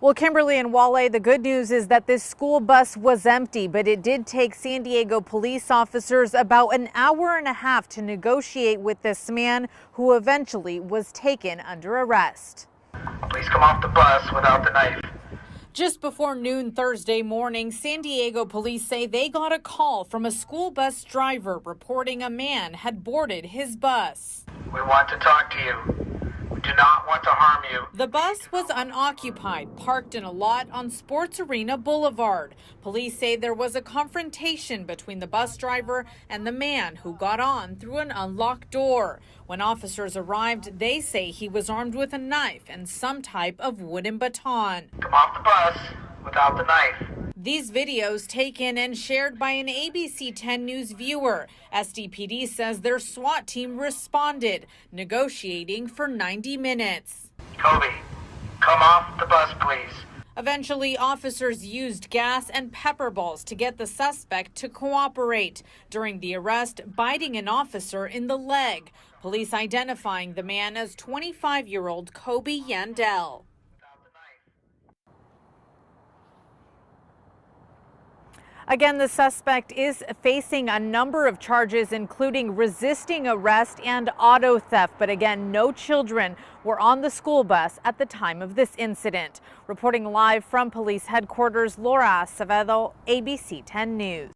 Well, Kimberly and Wale, the good news is that this school bus was empty, but it did take San Diego police officers about an hour and a half to negotiate with this man who eventually was taken under arrest. Please come off the bus without the knife. Just before noon Thursday morning, San Diego police say they got a call from a school bus driver reporting a man had boarded his bus. We want to talk to you. We do not to harm you. The bus was unoccupied, parked in a lot on Sports Arena Boulevard. Police say there was a confrontation between the bus driver and the man who got on through an unlocked door. When officers arrived, they say he was armed with a knife and some type of wooden baton. Come off the bus without the knife. These videos taken and shared by an ABC 10 News viewer. SDPD says their SWAT team responded, negotiating for 90 minutes. Kobe, come off the bus, please. Eventually, officers used gas and pepper balls to get the suspect to cooperate. During the arrest, biting an officer in the leg. Police identifying the man as 25 year old Kobe Yandel. Again, the suspect is facing a number of charges, including resisting arrest and auto theft. But again, no children were on the school bus at the time of this incident. Reporting live from police headquarters, Laura Acevedo, ABC 10 News.